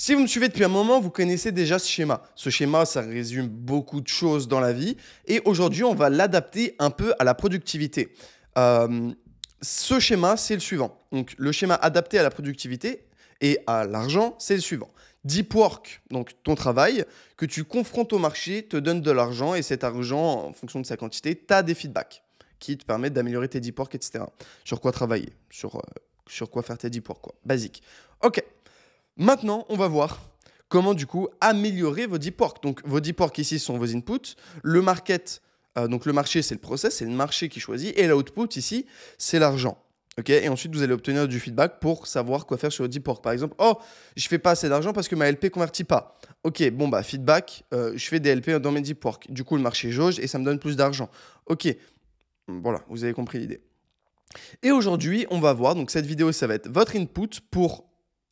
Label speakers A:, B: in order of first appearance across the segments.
A: Si vous me suivez depuis un moment, vous connaissez déjà ce schéma. Ce schéma, ça résume beaucoup de choses dans la vie. Et aujourd'hui, on va l'adapter un peu à la productivité. Euh, ce schéma, c'est le suivant. Donc, le schéma adapté à la productivité et à l'argent, c'est le suivant. Deep work, donc ton travail, que tu confrontes au marché, te donne de l'argent et cet argent, en fonction de sa quantité, tu as des feedbacks qui te permettent d'améliorer tes deep work, etc. Sur quoi travailler, sur, euh, sur quoi faire tes deep work, quoi? Basique. Ok. Maintenant, on va voir comment du coup améliorer vos deep work. Donc vos deep work ici sont vos inputs, le market, euh, donc le marché c'est le process, c'est le marché qui choisit, et l'output ici c'est l'argent. ok et ensuite, vous allez obtenir du feedback pour savoir quoi faire sur le deep work. Par exemple, oh, je fais pas assez d'argent parce que ma LP convertit pas. Ok, bon, bah, feedback, euh, je fais des LP dans mes deep work. Du coup, le marché jauge et ça me donne plus d'argent. Ok, voilà, vous avez compris l'idée. Et aujourd'hui, on va voir, donc cette vidéo, ça va être votre input pour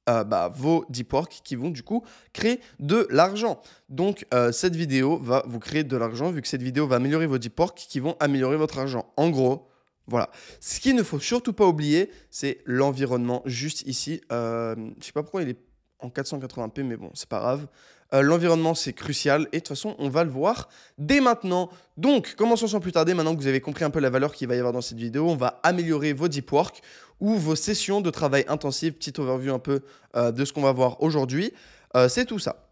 A: euh, bah, vos deep work qui vont du coup créer de l'argent. Donc euh, cette vidéo va vous créer de l'argent vu que cette vidéo va améliorer vos deep work qui vont améliorer votre argent. En gros, voilà. Ce qu'il ne faut surtout pas oublier, c'est l'environnement juste ici. Euh, je sais pas pourquoi il est en 480p, mais bon, c'est pas grave. Euh, l'environnement, c'est crucial. Et de toute façon, on va le voir dès maintenant. Donc, commençons sans plus tarder. Maintenant que vous avez compris un peu la valeur qu'il va y avoir dans cette vidéo, on va améliorer vos deep work ou vos sessions de travail intensives. Petite overview un peu euh, de ce qu'on va voir aujourd'hui. Euh, c'est tout ça.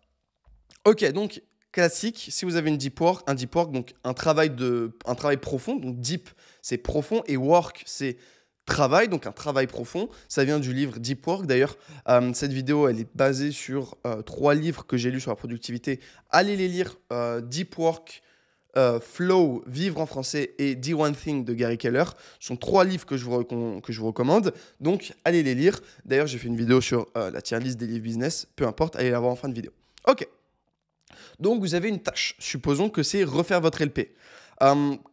A: Ok, donc classique, si vous avez une deep work, un deep work, donc un travail, un travail profond, donc deep, c'est profond, et work, c'est travail, donc un travail profond. Ça vient du livre Deep Work. D'ailleurs, euh, cette vidéo, elle est basée sur euh, trois livres que j'ai lus sur la productivité. Allez les lire. Euh, Deep Work, Flow, Vivre en français et The One Thing de Gary Keller. Ce sont trois livres que je vous, que je vous recommande. Donc, allez les lire. D'ailleurs, j'ai fait une vidéo sur la tier list des livres business. Peu importe, allez la voir en fin de vidéo. Ok. Donc, vous avez une tâche. Supposons que c'est refaire votre LP.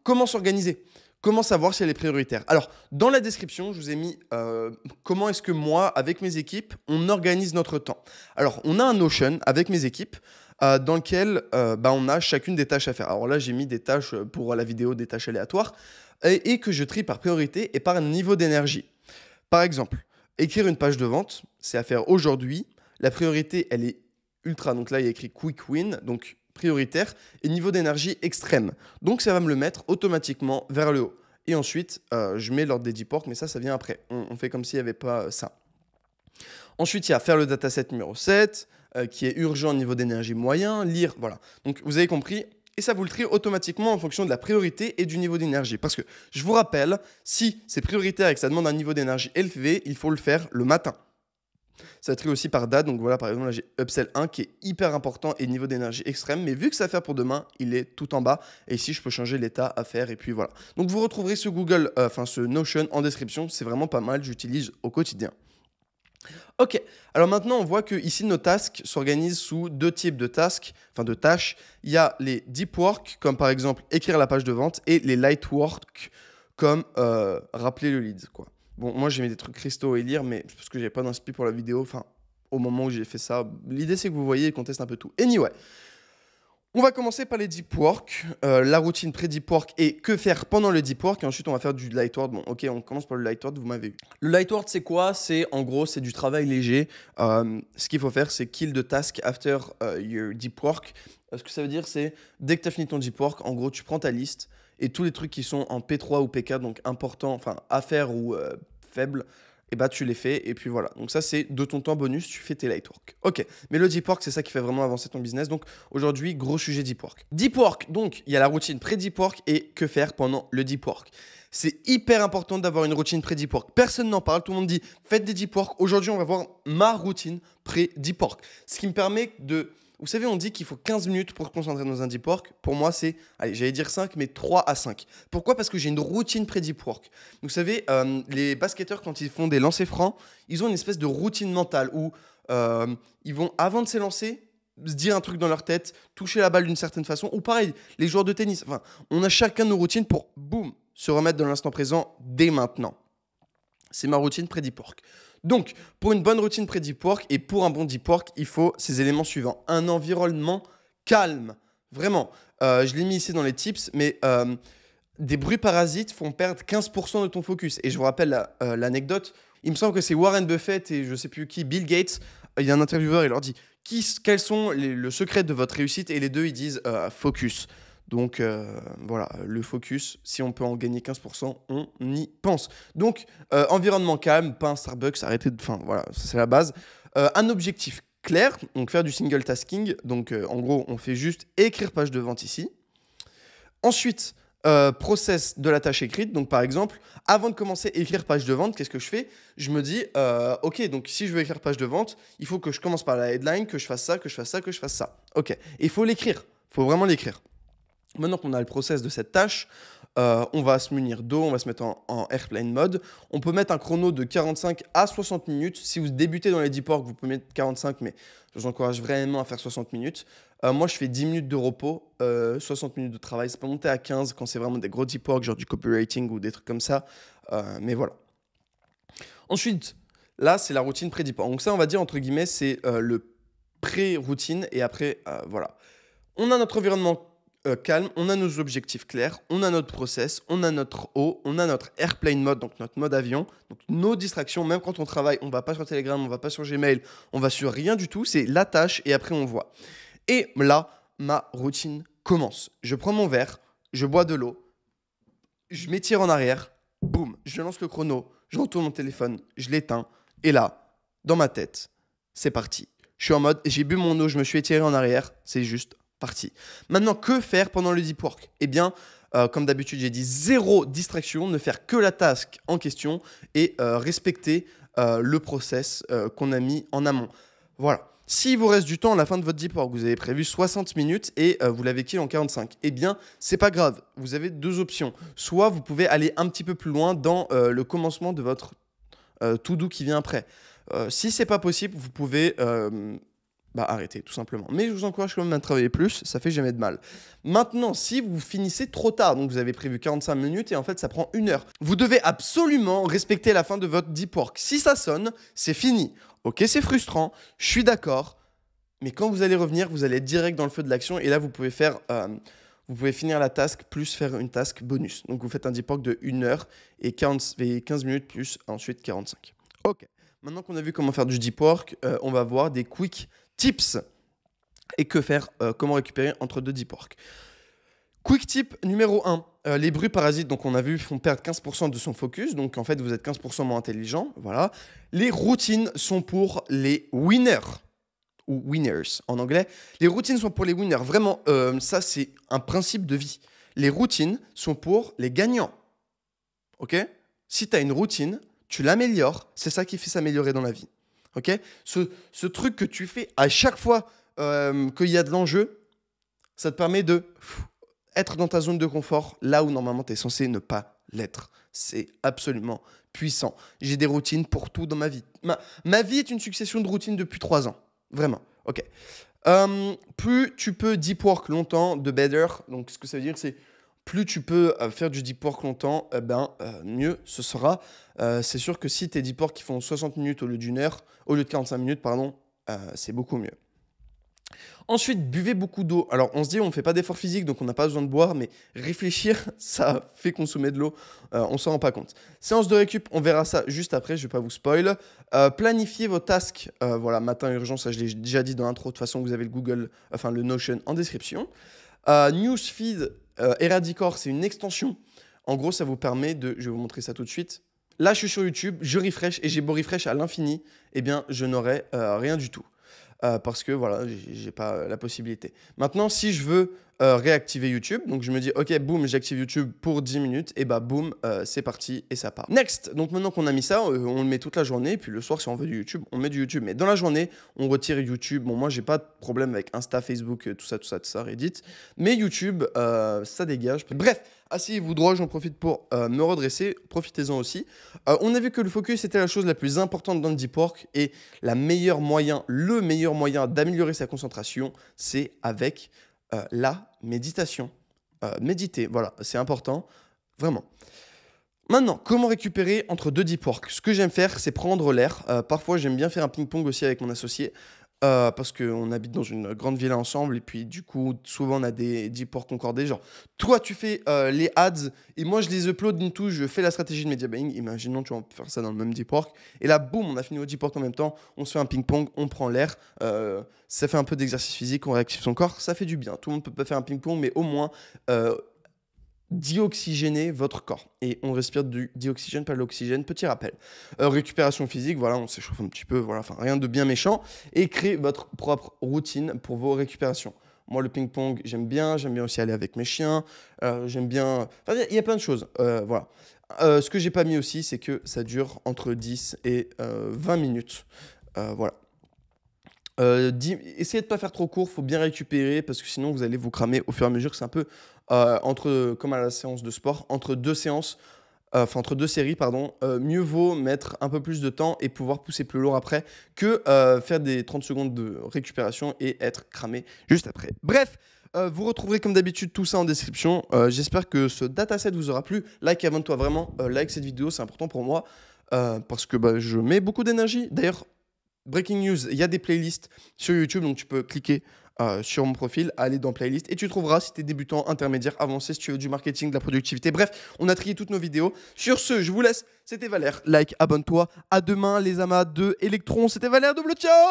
A: comment s'organiser? Comment savoir si elle est prioritaire? Alors, dans la description, je vous ai mis euh, comment est-ce que moi, avec mes équipes, on organise notre temps. Alors, on a un Notion avec mes équipes euh, dans lequel euh, bah, on a chacune des tâches à faire. Alors là, j'ai mis des tâches pour la vidéo, des tâches aléatoires, et, et que je trie par priorité et par niveau d'énergie. Par exemple, écrire une page de vente, c'est à faire aujourd'hui. La priorité, elle est ultra. Donc là, il y a écrit quick win. Donc prioritaire et niveau d'énergie extrême. Donc ça va me le mettre automatiquement vers le haut. Et ensuite, euh, je mets l'ordre des deep work, mais ça, ça vient après. On, fait comme s'il n'y avait pas euh, ça. Ensuite, il y a faire le dataset numéro 7, euh, qui est urgent au niveau d'énergie moyen, lire, voilà. Donc vous avez compris, et ça vous le trie automatiquement en fonction de la priorité et du niveau d'énergie. Parce que je vous rappelle, si c'est prioritaire et que ça demande un niveau d'énergie élevé, il faut le faire le matin. Ça trie aussi par date. Donc voilà, par exemple, là j'ai Upsell 1 qui est hyper important et niveau d'énergie extrême. Mais vu que ça fait pour demain, il est tout en bas. Et ici, je peux changer l'état à faire. Et puis voilà. Donc vous retrouverez ce Google, euh, enfin ce Notion en description. C'est vraiment pas mal. J'utilise au quotidien. Ok, alors maintenant on voit que ici nos tasks s'organisent sous deux types de tasks, enfin de tâches. Il y a les deep work, comme par exemple écrire la page de vente, et les light work, comme euh, rappeler le lead. Quoi. Bon, moi j'ai mis des trucs cristaux et lire, mais parce que j'avais pas d'inspi pour la vidéo, enfin, au moment où j'ai fait ça. L'idée c'est que vous voyez et qu'on teste un peu tout. Anyway, on va commencer par les deep work, euh, la routine pré-deep work et que faire pendant le deep work. Et ensuite, on va faire du light work. Bon, ok, on commence par le light work, vous m'avez vu. Le light work, c'est quoi? C'est en gros, c'est du travail léger. Euh, ce qu'il faut faire, c'est kill the task after euh, your deep work. Ce que ça veut dire, c'est dès que tu as fini ton deep work, en gros, tu prends ta liste et tous les trucs qui sont en P3 ou PK, donc importants, enfin, à faire ou faible, et bah tu les fais et puis voilà. Donc ça c'est de ton temps bonus, tu fais tes light work. Ok, mais le deep work c'est ça qui fait vraiment avancer ton business. Donc aujourd'hui gros sujet deep work. Deep work, donc il y a la routine pré-deep work et que faire pendant le deep work. C'est hyper important d'avoir une routine pré-deep work. Personne n'en parle, tout le monde dit faites des deep work. Aujourd'hui on va voir ma routine pré-deep work. Ce qui me permet de vous savez, on dit qu'il faut 15 minutes pour se concentrer dans un deep work. Pour moi, c'est, allez, j'allais dire 5, mais 3 à 5. Pourquoi? Parce que j'ai une routine pré-deep work. Vous savez, euh, les basketteurs, quand ils font des lancers francs, ils ont une espèce de routine mentale où euh, ils vont, avant de s'élancer, se dire un truc dans leur tête, toucher la balle d'une certaine façon. Ou pareil, les joueurs de tennis. Enfin, on a chacun nos routines pour, boum, se remettre dans l'instant présent dès maintenant. C'est ma routine pré-deep work. Donc, pour une bonne routine pré-deep work et pour un bon deep work, il faut ces éléments suivants. Un environnement calme. Vraiment. Euh, je l'ai mis ici dans les tips, mais euh, des bruits parasites font perdre 15% de ton focus. Et je vous rappelle euh, l'anecdote. il me semble que c'est Warren Buffett et je ne sais plus qui, Bill Gates. il y a un intervieweur, il leur dit quels sont les, le secret de votre réussite? Et les deux ils disent focus. Donc euh, voilà, le focus, si on peut en gagner 15%, on y pense. Donc euh, environnement calme, pas un Starbucks, arrêtez de... Enfin voilà, c'est la base. un objectif clair, donc faire du single tasking. Donc en gros, on fait juste écrire page de vente ici. Ensuite, euh, process de la tâche écrite. Donc, par exemple, avant de commencer à écrire page de vente, qu'est-ce que je fais? Je me dis, euh, ok, donc si je veux écrire page de vente, il faut que je commence par la headline, que je fasse ça, que je fasse ça, que je fasse ça. Ok, il faut l'écrire. Il faut vraiment l'écrire. Maintenant qu'on a le process de cette tâche, euh, on va se munir d'eau, on va se mettre en, airplane mode. On peut mettre un chrono de 45 à 60 minutes. Si vous débutez dans les deep work, vous pouvez mettre 45, mais je vous encourage vraiment à faire 60 minutes. Euh, moi, je fais 10 minutes de repos, 60 euh, minutes de travail. Ça peut monter à 15 quand c'est vraiment des gros deep work, genre du copywriting ou des trucs comme ça. mais voilà. Ensuite, là, c'est la routine pré-deep work. Donc ça, on va dire, entre guillemets, c'est le pré-routine. Et après, voilà. On a notre environnement euh, calme, on a nos objectifs clairs, on a notre process, on a notre eau, on a notre airplane mode, donc notre mode avion, donc nos distractions, même quand on travaille, on va pas sur Telegram, on va pas sur Gmail, on va sur rien du tout, c'est la tâche et après on voit. Et là, ma routine commence. Je prends mon verre, je bois de l'eau, je m'étire en arrière, boum, je lance le chrono, je retourne mon téléphone, je l'éteins, et là, dans ma tête, c'est parti. Je suis en mode, j'ai bu mon eau, je me suis étiré en arrière, c'est juste Maintenant, que faire pendant le deep work? Eh bien, euh, comme d'habitude, j'ai dit zéro distraction, ne faire que la task en question et euh, respecter euh, le process qu'on a mis en amont. Voilà. S'il vous reste du temps à la fin de votre deep work, vous avez prévu 60 minutes et vous l'avez kill en 45, eh bien, c'est pas grave. Vous avez deux options. Soit vous pouvez aller un petit peu plus loin dans le commencement de votre to-do qui vient après. si c'est pas possible, vous pouvez bah arrêtez, tout simplement. Mais je vous encourage quand même à travailler plus, ça fait jamais de mal. Maintenant, si vous finissez trop tard, donc vous avez prévu 45 minutes et en fait ça prend une heure, vous devez absolument respecter la fin de votre deep work. Si ça sonne, c'est fini. Ok, c'est frustrant, je suis d'accord, mais quand vous allez revenir, vous allez être direct dans le feu de l'action et là vous pouvez faire... Euh, vous pouvez finir la task plus faire une task bonus. Donc vous faites un deep work de 1 heure et, 15 minutes plus ensuite 45. Ok. Maintenant qu'on a vu comment faire du deep work, euh, on va voir des quick tips et que faire, euh, comment récupérer entre deux deep work. Quick tip numéro 1. Euh, les bruits parasites, donc on a vu, font perdre 15% de son focus. Donc en fait, vous êtes 15% moins intelligent. Voilà. Les routines sont pour les winners. Ou winners en anglais. Les routines sont pour les winners. Vraiment, euh, ça c'est un principe de vie. Les routines sont pour les gagnants. Ok? Si tu as une routine, tu l'améliores. C'est ça qui fait s'améliorer dans la vie. Ok? Ce, truc que tu fais à chaque fois euh, qu'il y a de l'enjeu, ça te permet de être dans ta zone de confort là où normalement tu es censé ne pas l'être. C'est absolument puissant. J'ai des routines pour tout dans ma vie. Ma, ma, vie est une succession de routines depuis trois ans. Vraiment. Ok. Euh, plus tu peux deep work longtemps, de better. Donc ce que ça veut dire, c'est plus tu peux euh, faire du deep work longtemps, eh ben, euh, mieux ce sera. Euh, c'est sûr que si tes deep work qui font 60 minutes au lieu d'une heure, au lieu de 45 minutes, pardon, c'est beaucoup mieux. Ensuite, buvez beaucoup d'eau. Alors, on se dit, on ne fait pas d'effort physique, donc on n'a pas besoin de boire, mais réfléchir, ça fait consommer de l'eau. on ne s'en rend pas compte. Séance de récup, on verra ça juste après, je ne vais pas vous spoil. planifiez vos tasks. voilà, matin urgence, ça je l'ai déjà dit dans l'intro. De toute façon, vous avez le Google, enfin le Notion en description. Newsfeed, euh, Eradicore, c'est une extension. En gros, ça vous permet de. Je vais vous montrer ça tout de suite. Là, je suis sur YouTube, je refresh et j'ai beau refresh à l'infini, eh bien, je n'aurai euh, rien du tout. Euh, parce que voilà, j'ai pas la possibilité. Maintenant, si je veux euh, réactiver YouTube, donc je me dis, ok, boum, j'active YouTube pour 10 minutes, et bah boum, euh, c'est parti et ça part. Next, donc maintenant qu'on a mis ça, on le met toute la journée, puis le soir, si on veut du YouTube, on met du YouTube. Mais dans la journée, on retire YouTube. Bon, moi, j'ai pas de problème avec Insta, Facebook, tout ça, tout ça, tout ça, Reddit. Mais YouTube, ça dégage. Bref, asseyez-vous droit, j'en profite pour me redresser, profitez-en aussi. on a vu que le focus était la chose la plus importante dans le deep et la meilleure moyen, le meilleur moyen d'améliorer sa concentration, c'est avec euh, la méditation. Euh, méditer, voilà, c'est important, vraiment. Maintenant, comment récupérer entre deux deep work Ce que j'aime faire, c'est prendre l'air. Euh, parfois, j'aime bien faire un ping-pong aussi avec mon associé. Euh, parce qu'on habite dans une grande ville ensemble et puis du coup souvent on a des 10 ports concordés genre toi tu fais euh, les ads et moi je les upload tout je fais la stratégie de media buying imaginons tu vas faire ça dans le même 10 ports et là boum on a fini au 10 ports en même temps on se fait un ping pong on prend l'air euh, ça fait un peu d'exercice physique on réactive son corps ça fait du bien. Tout le monde peut pas faire un ping pong mais au moins dioxygéner votre corps. Et on respire du dioxygène, pas de l'oxygène. Petit rappel. Euh, récupération physique, voilà, on s'échauffe un petit peu, voilà, enfin rien de bien méchant. Et créez votre propre routine pour vos récupérations. Moi, le ping-pong, j'aime bien. J'aime bien aussi aller avec mes chiens. Euh, j'aime bien. il y a plein de choses. Euh, voilà. ce que j'ai pas mis aussi, c'est que ça dure entre 10 et 20 minutes. voilà. Essayez de pas faire trop court, faut bien récupérer parce que sinon vous allez vous cramer au fur et à mesure. C'est un peu euh, entre, comme à la séance de sport, entre deux séances, euh, enfin entre deux séries, pardon, euh, mieux vaut mettre un peu plus de temps et pouvoir pousser plus lourd après que faire des 30 secondes de récupération et être cramé juste après. Bref, vous retrouverez comme d'habitude tout ça en description. J'espère que ce dataset vous aura plu. Like avant toi, vraiment, like cette vidéo, c'est important pour moi parce que bah, je mets beaucoup d'énergie. D'ailleurs, breaking news, il y a des playlists sur YouTube, donc tu peux cliquer euh, sur mon profil, aller dans playlist et tu trouveras si tu es débutant, intermédiaire, avancé, si tu veux du marketing, de la productivité. Bref, on a trié toutes nos vidéos. Sur ce, je vous laisse. C'était Valère. Like, abonne-toi. À demain, les amas de Electron. C'était Valère, double ciao